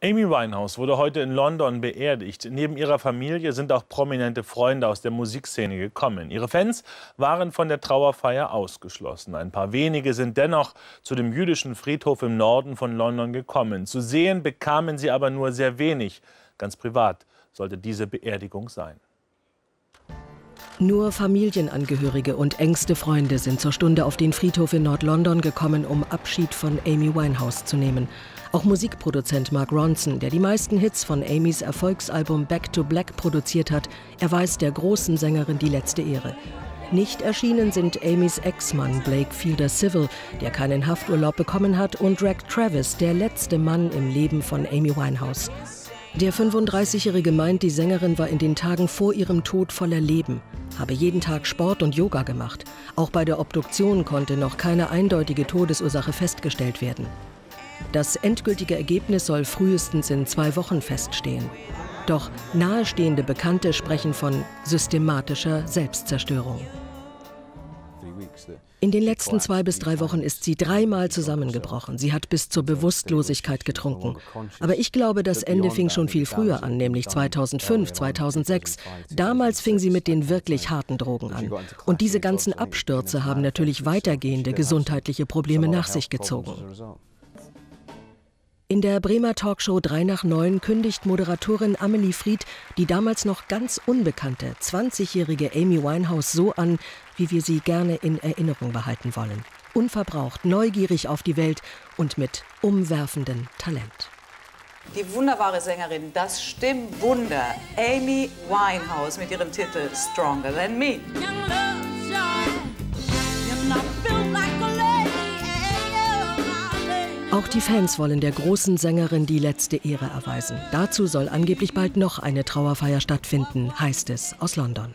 Amy Winehouse wurde heute in London beerdigt. Neben ihrer Familie sind auch prominente Freunde aus der Musikszene gekommen. Ihre Fans waren von der Trauerfeier ausgeschlossen. Ein paar wenige sind dennoch zu dem jüdischen Friedhof im Norden von London gekommen. Zu sehen bekamen sie aber nur sehr wenig. Ganz privat sollte diese Beerdigung sein. Nur Familienangehörige und engste Freunde sind zur Stunde auf den Friedhof in Nord-London gekommen, um Abschied von Amy Winehouse zu nehmen. Auch Musikproduzent Mark Ronson, der die meisten Hits von Amys Erfolgsalbum Back to Black produziert hat, erweist der großen Sängerin die letzte Ehre. Nicht erschienen sind Amys Ex-Mann Blake Fielder Civil, der keinen Hafturlaub bekommen hat, und Greg Travis, der letzte Mann im Leben von Amy Winehouse. Der 35-Jährige meint, die Sängerin war in den Tagen vor ihrem Tod voller Leben, habe jeden Tag Sport und Yoga gemacht. Auch bei der Obduktion konnte noch keine eindeutige Todesursache festgestellt werden. Das endgültige Ergebnis soll frühestens in zwei Wochen feststehen. Doch nahestehende Bekannte sprechen von systematischer Selbstzerstörung. In den letzten zwei bis drei Wochen ist sie dreimal zusammengebrochen. Sie hat bis zur Bewusstlosigkeit getrunken. Aber ich glaube, das Ende fing schon viel früher an, nämlich 2005, 2006. Damals fing sie mit den wirklich harten Drogen an. Und diese ganzen Abstürze haben natürlich weitergehende gesundheitliche Probleme nach sich gezogen. In der Bremer Talkshow 3 nach 9 kündigt Moderatorin Amelie Fried die damals noch ganz unbekannte 20-jährige Amy Winehouse so an, wie wir sie gerne in Erinnerung behalten wollen. Unverbraucht, neugierig auf die Welt und mit umwerfendem Talent. Die wunderbare Sängerin, das Stimmwunder, Amy Winehouse mit ihrem Titel Stronger Than Me. Auch die Fans wollen der großen Sängerin die letzte Ehre erweisen. Dazu soll angeblich bald noch eine Trauerfeier stattfinden, heißt es aus London.